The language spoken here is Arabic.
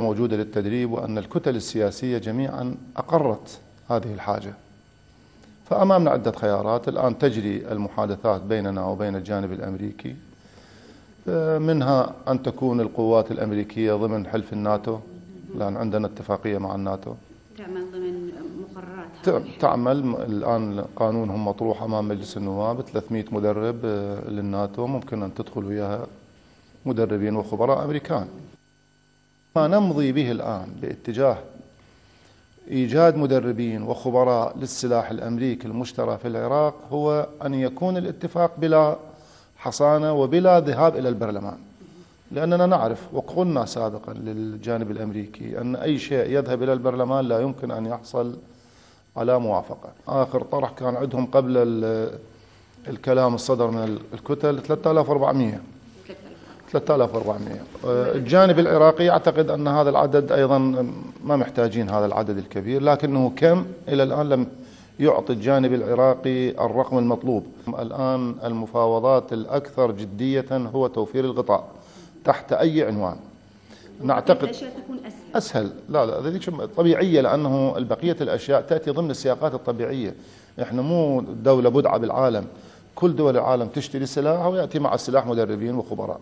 موجودة للتدريب وأن الكتل السياسية جميعا أقرت هذه الحاجة. فأمامنا عدة خيارات. الآن تجري المحادثات بيننا وبين الجانب الأمريكي. منها أن تكون القوات الأمريكية ضمن حلف الناتو. لأن عندنا اتفاقية مع الناتو. تعمل ضمن مقررات تعمل. الآن قانونهم مطروح أمام مجلس النواب. 300 مدرب آه، للناتو. ممكن أن تدخل وياها مدربين وخبراء أمريكان. ما نمضي به الآن باتجاه إيجاد مدربين وخبراء للسلاح الأمريكي المشترى في العراق هو أن يكون الاتفاق بلا حصانة وبلا ذهاب إلى البرلمان. لأننا نعرف وقلنا سابقا للجانب الأمريكي أن أي شيء يذهب إلى البرلمان لا يمكن أن يحصل على موافقة. آخر طرح كان عندهم قبل الكلام الصدر من الكتل 3400 3400 الجانب العراقي يعتقد أن هذا العدد أيضا ما محتاجين هذا العدد الكبير لكنه كم؟ إلى الآن لم يعطي الجانب العراقي الرقم المطلوب. الآن المفاوضات الأكثر جدية هو توفير الغطاء تحت أي عنوان. نعتقد تكون أسهل. أسهل. لا لا طبيعية لأنه البقية الأشياء تأتي ضمن السياقات الطبيعية. إحنا مو دولة بدعة بالعالم. كل دول العالم تشتري سلاح ويأتي مع السلاح مدربين وخبراء.